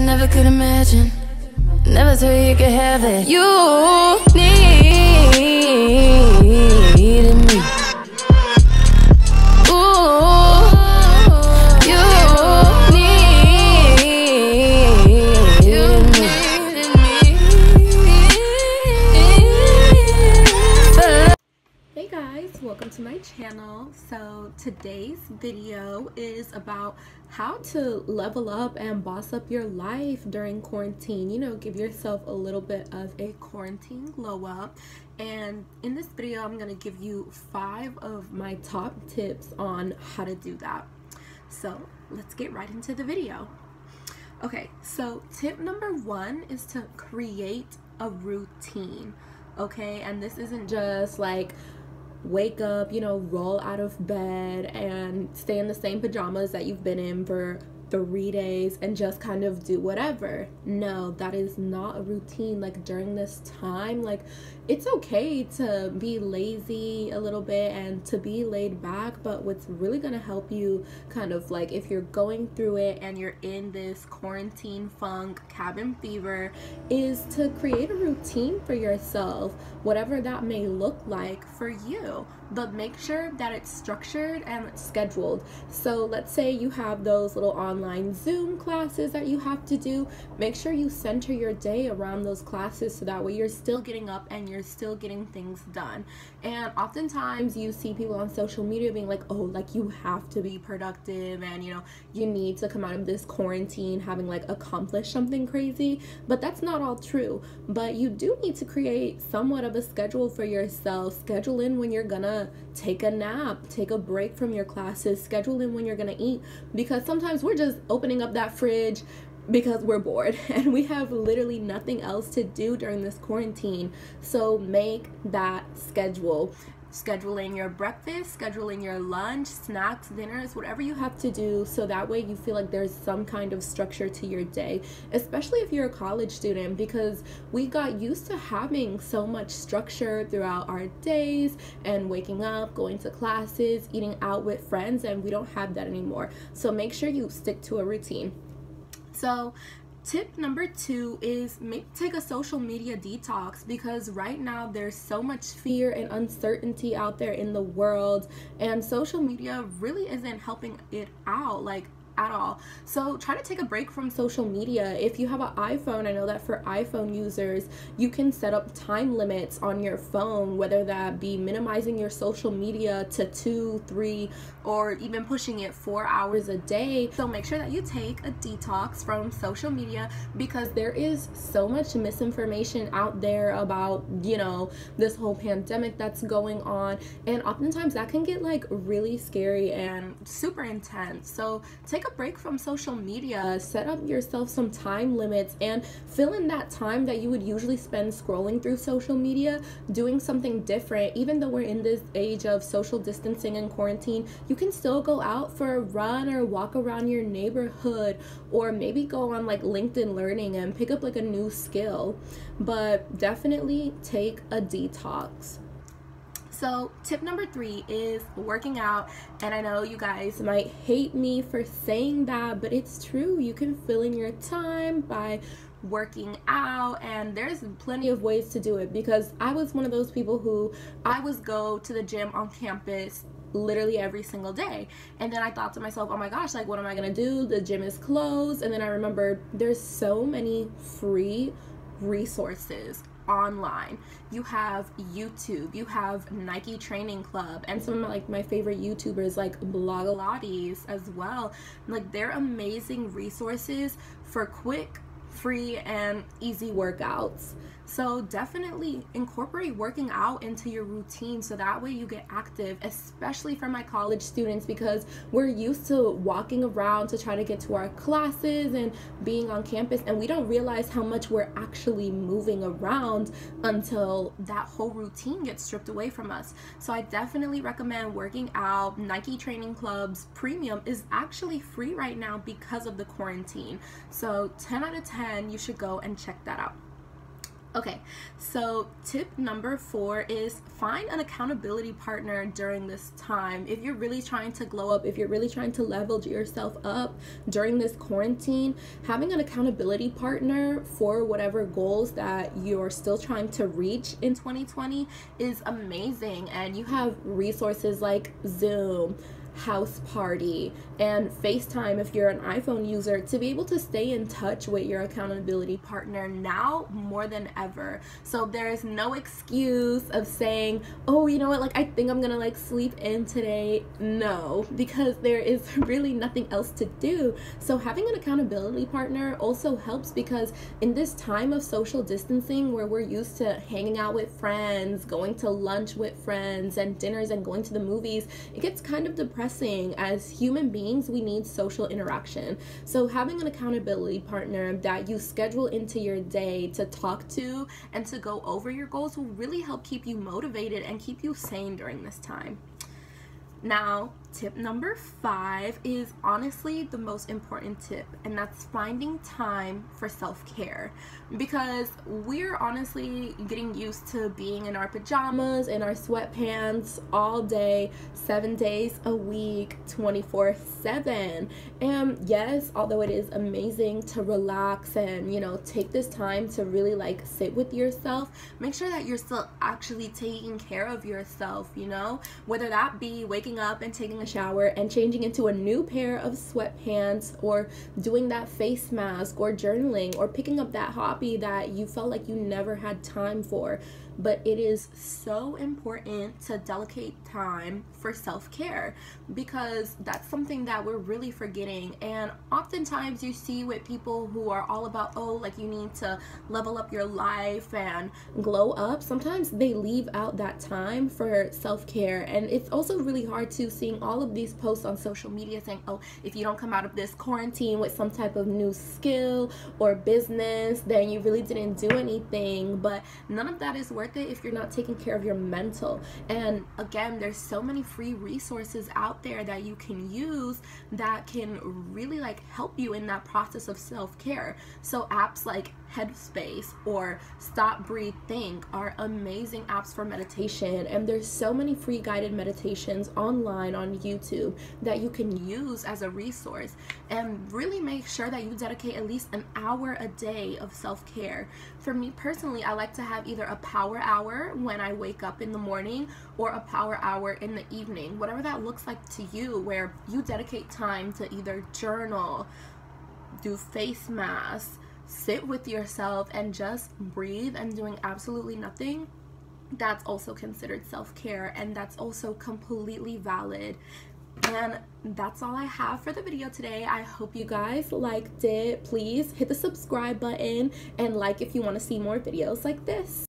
you never could imagine. Never thought you could have it. You needed Today's video is about how to level up and boss up your life during quarantine. You know, give yourself a little bit of a quarantine glow up. And in this video, I'm gonna give you five of my top tips on how to do that. So let's get right into the video. Okay, so tip number one is to create a routine. Okay, and this isn't just like wake up, you know, roll out of bed and stay in the same pajamas that you've been in for three days and just kind of do whatever. No, that is not a routine. Like during this time, like it's okay to be lazy a little bit and to be laid back, but what's really gonna help you kind of like if you're going through it and you're in this quarantine funk, cabin fever, is to create a routine for yourself, whatever that may look like for you but make sure that it's structured and scheduled. So let's say you have those little online Zoom classes that you have to do. Make sure you center your day around those classes so that way you're still getting up and you're still getting things done. And oftentimes you see people on social media being like, oh, like you have to be productive and you know, you need to come out of this quarantine having like accomplished something crazy. But that's not all true. But you do need to create somewhat of a schedule for yourself. Schedule in when you're gonna take a nap, take a break from your classes, schedule in when you're gonna eat because sometimes we're just opening up that fridge because we're bored and we have literally nothing else to do during this quarantine. So make that schedule scheduling your breakfast, scheduling your lunch, snacks, dinners, whatever you have to do so that way you feel like there's some kind of structure to your day, especially if you're a college student because we got used to having so much structure throughout our days and waking up, going to classes, eating out with friends and we don't have that anymore. So make sure you stick to a routine. So Tip number two is take a social media detox because right now there's so much fear and uncertainty out there in the world, and social media really isn't helping it out. Like, at all. So try to take a break from social media. If you have an iPhone, I know that for iPhone users, you can set up time limits on your phone, whether that be minimizing your social media to two, three, or even pushing it four hours a day. So make sure that you take a detox from social media because there is so much misinformation out there about, you know, this whole pandemic that's going on. And oftentimes that can get like really scary and super intense. So take a a break from social media, set up yourself some time limits, and fill in that time that you would usually spend scrolling through social media doing something different. Even though we're in this age of social distancing and quarantine, you can still go out for a run or walk around your neighborhood, or maybe go on like LinkedIn Learning and pick up like a new skill. But definitely take a detox. So, tip number three is working out. And I know you guys might hate me for saying that, but it's true. You can fill in your time by working out and there's plenty of ways to do it because I was one of those people who I was go to the gym on campus literally every single day. And then I thought to myself, oh my gosh, like what am I gonna do? The gym is closed. And then I remembered there's so many free resources online. You have YouTube, you have Nike Training Club, and some of my, like my favorite YouTubers like Blogilates as well. Like they're amazing resources for quick, free, and easy workouts. So definitely incorporate working out into your routine so that way you get active, especially for my college students because we're used to walking around to try to get to our classes and being on campus and we don't realize how much we're actually moving around until that whole routine gets stripped away from us. So I definitely recommend working out. Nike Training Club's premium is actually free right now because of the quarantine. So 10 out of 10, you should go and check that out. Okay, so tip number four is find an accountability partner during this time. If you're really trying to glow up, if you're really trying to level yourself up during this quarantine, having an accountability partner for whatever goals that you're still trying to reach in 2020 is amazing. And you have resources like Zoom house party and FaceTime if you're an iPhone user to be able to stay in touch with your accountability partner now more than ever. So there is no excuse of saying, "Oh, you know what? Like I think I'm to like sleep in today." No, because there is really nothing else to do. So having an accountability partner also helps because in this time of social distancing where we're used to hanging out with friends, going to lunch with friends and dinners and going to the movies, it gets kind of depressing As human beings, we need social interaction. So, having an accountability partner that you schedule into your day to talk to and to go over your goals will really help keep you motivated and keep you sane during this time. Now, tip number five is honestly the most important tip, and that's finding time for self care. Because we're honestly getting used to being in our pajamas and our sweatpants all day, seven days a week, 24 7. And yes, although it is amazing to relax and, you know, take this time to really like sit with yourself, make sure that you're still actually taking care of yourself, you know, whether that be waking waking up and taking a shower and changing into a new pair of sweatpants or doing that face mask or journaling or picking up that hobby that you felt like you never had time for but it is so important to delegate time for self care because that's something that we're really forgetting. And oftentimes, you see with people who are all about, oh, like you need to level up your life and glow up, sometimes they leave out that time for self care. And it's also really hard to seeing all of these posts on social media saying, oh, if you don't come out of this quarantine with some type of new skill or business, then you really didn't do anything. But none of that is worth it if you're not taking care of your mental. And again, there's so many free resources out there that you can use that can really like help you in that process of self-care. So apps like Headspace or Stop Breathe Think are amazing apps for meditation. And there's so many free guided meditations online on YouTube that you can use as a resource. And really make sure that you dedicate at least an hour a day of self-care. For me personally, I like to have either a power hour when I wake up in the morning or a power hour in the evening, whatever that looks like to you, where you dedicate time to either journal, do face masks, sit with yourself, and just breathe and doing absolutely nothing. That's also considered self care, and that's also completely valid. And that's all I have for the video today. I hope you guys liked it. Please hit the subscribe button and like if you want to see more videos like this.